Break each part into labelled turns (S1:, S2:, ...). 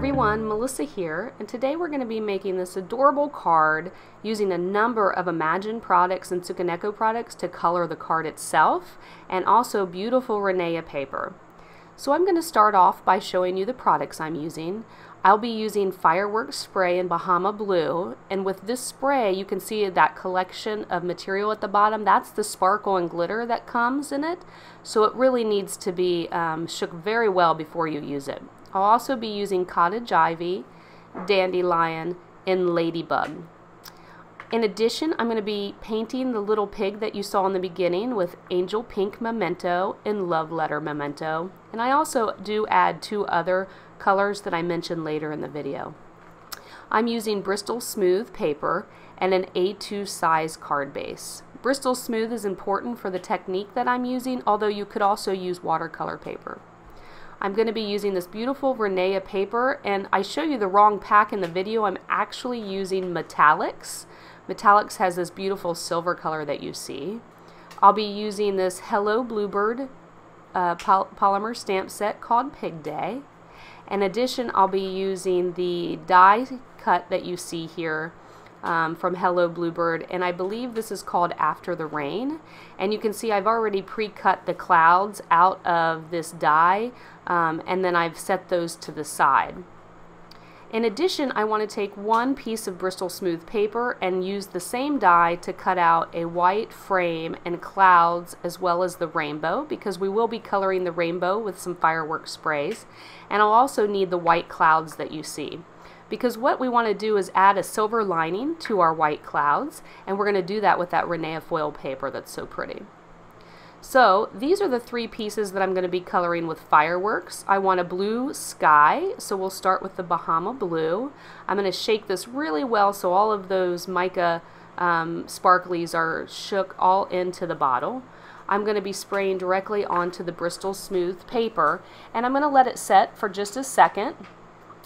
S1: everyone, Melissa here, and today we're going to be making this adorable card using a number of Imagine products and Tsukineko products to color the card itself, and also beautiful Rinea paper. So I'm going to start off by showing you the products I'm using. I'll be using Fireworks Spray in Bahama Blue, and with this spray you can see that collection of material at the bottom, that's the sparkle and glitter that comes in it, so it really needs to be um, shook very well before you use it. I'll also be using Cottage Ivy, Dandelion, and Ladybug. In addition, I'm going to be painting the little pig that you saw in the beginning with Angel Pink Memento and Love Letter Memento. And I also do add two other colors that I mentioned later in the video. I'm using Bristol Smooth paper and an A2 size card base. Bristol Smooth is important for the technique that I'm using, although you could also use watercolor paper. I'm going to be using this beautiful Rinea paper and I show you the wrong pack in the video. I'm actually using Metallics. Metallics has this beautiful silver color that you see. I'll be using this Hello Bluebird uh, pol polymer stamp set called Pig Day. In addition, I'll be using the die cut that you see here um, from Hello Bluebird, and I believe this is called After the Rain. And you can see I've already pre-cut the clouds out of this die, um, and then I've set those to the side. In addition, I want to take one piece of Bristol Smooth paper and use the same die to cut out a white frame and clouds as well as the rainbow because we will be coloring the rainbow with some fireworks sprays. And I'll also need the white clouds that you see because what we want to do is add a silver lining to our white clouds and we're going to do that with that Rinea foil paper that's so pretty. So these are the three pieces that I'm going to be coloring with fireworks. I want a blue sky, so we'll start with the Bahama blue. I'm going to shake this really well so all of those mica um, sparklies are shook all into the bottle. I'm going to be spraying directly onto the Bristol Smooth paper and I'm going to let it set for just a second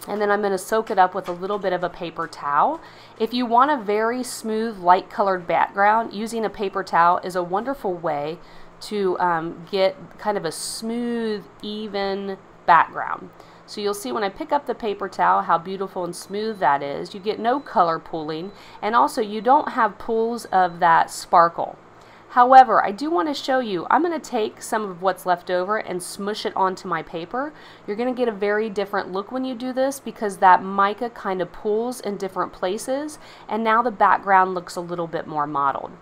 S1: and then I'm going to soak it up with a little bit of a paper towel. If you want a very smooth light colored background, using a paper towel is a wonderful way to um, get kind of a smooth, even background. So you'll see when I pick up the paper towel how beautiful and smooth that is. You get no color pooling and also you don't have pools of that sparkle. However, I do want to show you, I'm going to take some of what's left over and smush it onto my paper. You're going to get a very different look when you do this because that mica kind of pools in different places and now the background looks a little bit more modeled.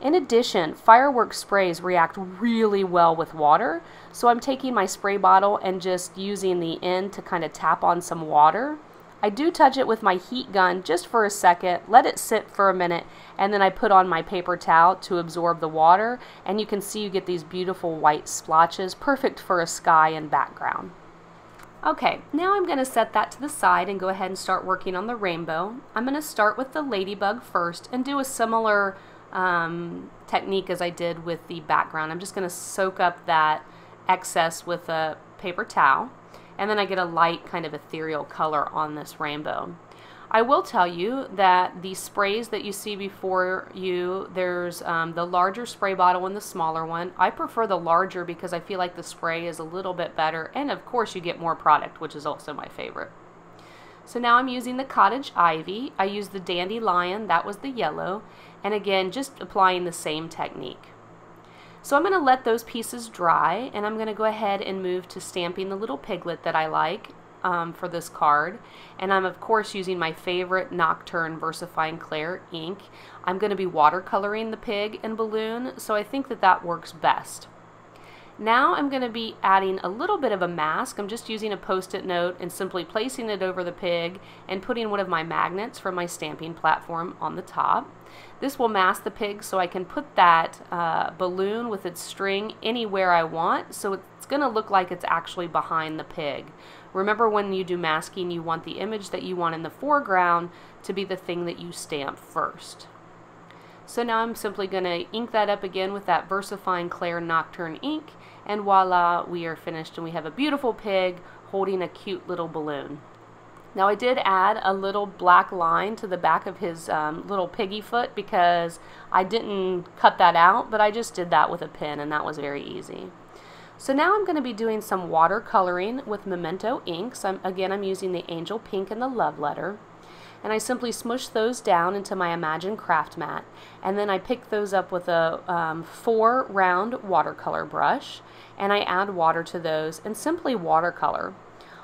S1: In addition, fireworks sprays react really well with water, so I'm taking my spray bottle and just using the end to kind of tap on some water. I do touch it with my heat gun just for a second, let it sit for a minute, and then I put on my paper towel to absorb the water, and you can see you get these beautiful white splotches, perfect for a sky and background. Okay, now I'm going to set that to the side and go ahead and start working on the rainbow. I'm going to start with the ladybug first and do a similar um, technique as I did with the background. I'm just going to soak up that excess with a paper towel and then I get a light kind of ethereal color on this rainbow. I will tell you that the sprays that you see before you, there's um, the larger spray bottle and the smaller one. I prefer the larger because I feel like the spray is a little bit better and of course you get more product which is also my favorite. So now I'm using the Cottage Ivy. I used the Dandelion, that was the yellow, and again just applying the same technique. So I'm going to let those pieces dry and I'm going to go ahead and move to stamping the little piglet that I like um, for this card. And I'm of course using my favorite Nocturne VersaFine Clair ink. I'm going to be watercoloring the pig and balloon, so I think that that works best. Now I'm going to be adding a little bit of a mask. I'm just using a post-it note and simply placing it over the pig and putting one of my magnets from my stamping platform on the top. This will mask the pig so I can put that uh, balloon with its string anywhere I want so it's going to look like it's actually behind the pig. Remember when you do masking you want the image that you want in the foreground to be the thing that you stamp first. So now I'm simply going to ink that up again with that VersaFine Clair Nocturne ink and voila, we are finished and we have a beautiful pig holding a cute little balloon. Now I did add a little black line to the back of his um, little piggy foot because I didn't cut that out, but I just did that with a pin and that was very easy. So now I'm going to be doing some watercoloring with Memento inks. I'm, again, I'm using the Angel Pink and the Love Letter. And I simply smush those down into my Imagine craft mat. And then I pick those up with a um, four round watercolor brush. And I add water to those and simply watercolor.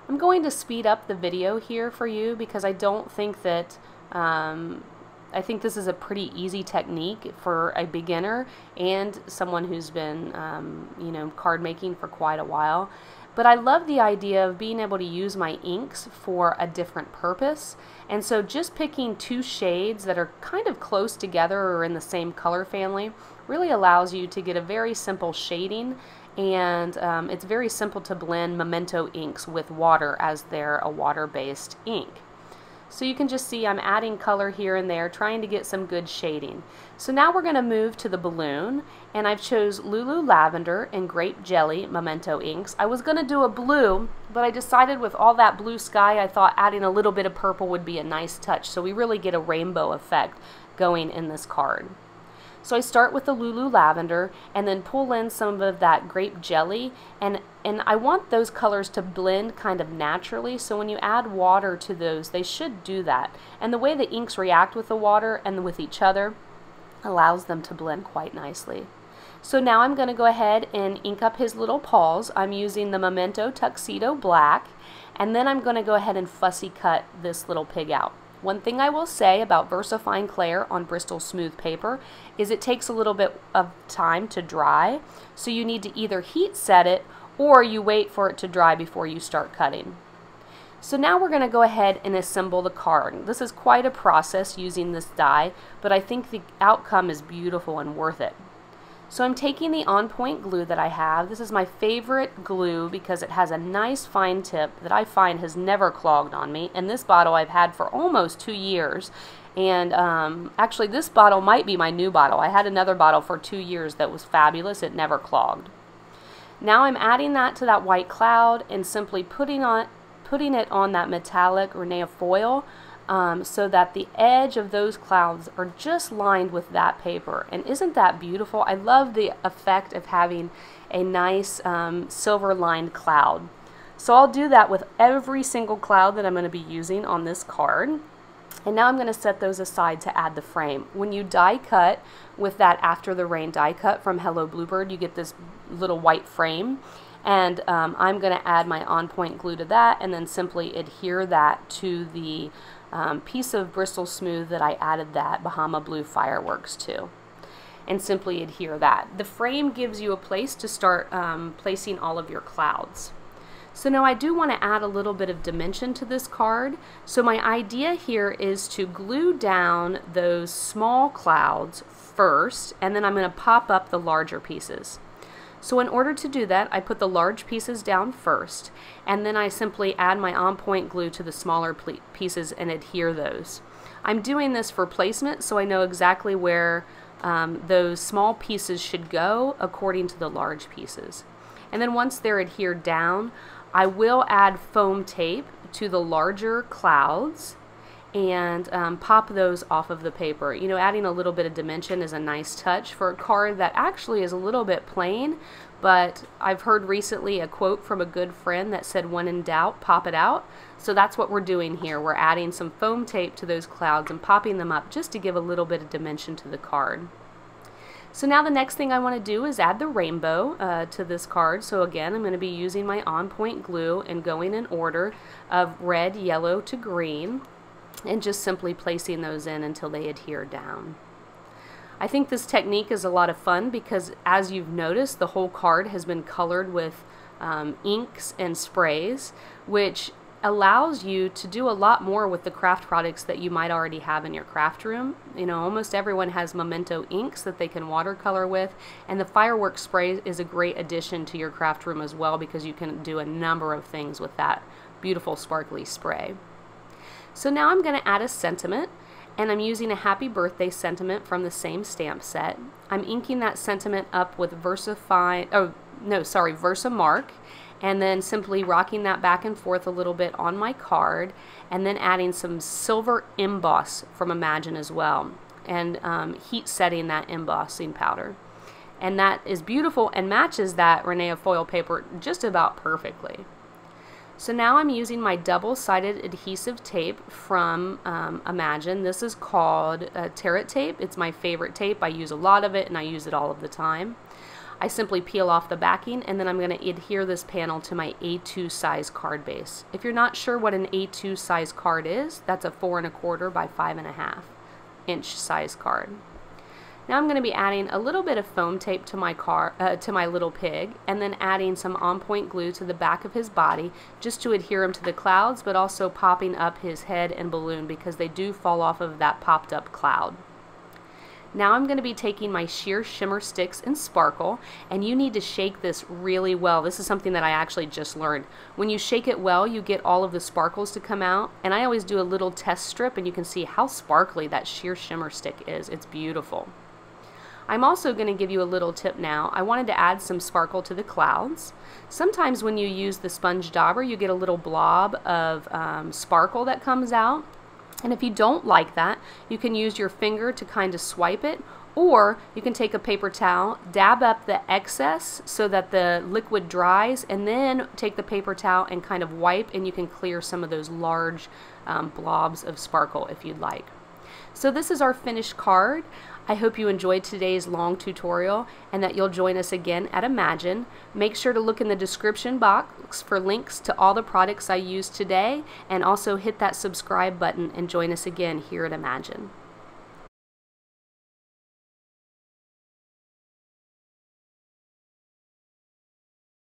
S1: I'm going to speed up the video here for you because I don't think that um, I think this is a pretty easy technique for a beginner and someone who's been, um, you know, card making for quite a while. But I love the idea of being able to use my inks for a different purpose. And so just picking two shades that are kind of close together or in the same color family really allows you to get a very simple shading and um, it's very simple to blend memento inks with water as they're a water-based ink. So you can just see I'm adding color here and there, trying to get some good shading. So now we're going to move to the balloon, and I've chose Lulu Lavender and Grape Jelly Memento inks. I was going to do a blue, but I decided with all that blue sky, I thought adding a little bit of purple would be a nice touch, so we really get a rainbow effect going in this card. So I start with the Lulu Lavender and then pull in some of that grape jelly and and I want those colors to blend kind of naturally so when you add water to those they should do that and the way the inks react with the water and with each other allows them to blend quite nicely. So now I'm going to go ahead and ink up his little paws. I'm using the Memento Tuxedo Black and then I'm going to go ahead and fussy cut this little pig out. One thing I will say about VersaFine Clair on Bristol Smooth paper is it takes a little bit of time to dry, so you need to either heat set it or you wait for it to dry before you start cutting. So now we're going to go ahead and assemble the card. This is quite a process using this die, but I think the outcome is beautiful and worth it. So I'm taking the on point glue that I have. This is my favorite glue because it has a nice fine tip that I find has never clogged on me. And this bottle I've had for almost two years. And um, actually this bottle might be my new bottle. I had another bottle for two years that was fabulous. It never clogged. Now I'm adding that to that white cloud and simply putting on putting it on that metallic Rinea foil um, so that the edge of those clouds are just lined with that paper. And isn't that beautiful? I love the effect of having a nice um, silver lined cloud. So I'll do that with every single cloud that I'm going to be using on this card. And now I'm going to set those aside to add the frame. When you die cut with that After the Rain die cut from Hello Bluebird, you get this little white frame. And um, I'm going to add my on point glue to that and then simply adhere that to the um, piece of Bristol Smooth that I added that Bahama Blue Fireworks to and simply adhere that. The frame gives you a place to start um, placing all of your clouds. So now I do want to add a little bit of dimension to this card. So my idea here is to glue down those small clouds first and then I'm going to pop up the larger pieces. So in order to do that, I put the large pieces down first, and then I simply add my on-point glue to the smaller pieces and adhere those. I'm doing this for placement so I know exactly where um, those small pieces should go according to the large pieces. And then once they're adhered down, I will add foam tape to the larger clouds and um, pop those off of the paper. You know, adding a little bit of dimension is a nice touch for a card that actually is a little bit plain, but I've heard recently a quote from a good friend that said, when in doubt, pop it out. So that's what we're doing here. We're adding some foam tape to those clouds and popping them up just to give a little bit of dimension to the card. So now the next thing I want to do is add the rainbow uh, to this card. So again, I'm going to be using my on-point glue and going in order of red, yellow to green and just simply placing those in until they adhere down. I think this technique is a lot of fun because as you've noticed the whole card has been colored with um, inks and sprays which allows you to do a lot more with the craft products that you might already have in your craft room. You know, almost everyone has Memento inks that they can watercolor with, and the fireworks spray is a great addition to your craft room as well because you can do a number of things with that beautiful sparkly spray. So now I'm going to add a sentiment and I'm using a happy birthday sentiment from the same stamp set. I'm inking that sentiment up with VersaFine, oh no, sorry, Versamark, and then simply rocking that back and forth a little bit on my card, and then adding some silver MBoss from Imagine as well, and um, heat setting that embossing powder. And that is beautiful and matches that Rinea foil paper just about perfectly. So now I'm using my double-sided adhesive tape from um, Imagine. This is called uh, Tear-It tape. It's my favorite tape. I use a lot of it and I use it all of the time. I simply peel off the backing and then I'm going to adhere this panel to my A2 size card base. If you're not sure what an A2 size card is, that's a four and a quarter by five and a half inch size card. Now I'm going to be adding a little bit of foam tape to my car, uh, to my little pig, and then adding some on-point glue to the back of his body just to adhere him to the clouds, but also popping up his head and balloon because they do fall off of that popped up cloud. Now I'm going to be taking my sheer shimmer sticks and sparkle and you need to shake this really well. This is something that I actually just learned. When you shake it well you get all of the sparkles to come out and I always do a little test strip and you can see how sparkly that sheer shimmer stick is. It's beautiful. I'm also going to give you a little tip now. I wanted to add some sparkle to the clouds. Sometimes when you use the sponge dauber, you get a little blob of um, sparkle that comes out. And if you don't like that, you can use your finger to kind of swipe it, or you can take a paper towel, dab up the excess so that the liquid dries, and then take the paper towel and kind of wipe, and you can clear some of those large um, blobs of sparkle if you'd like. So this is our finished card. I hope you enjoyed today's long tutorial and that you'll join us again at Imagine. Make sure to look in the description box for links to all the products I used today and also hit that subscribe button and join us again here at Imagine.